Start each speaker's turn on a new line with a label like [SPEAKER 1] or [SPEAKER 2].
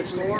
[SPEAKER 1] it's more.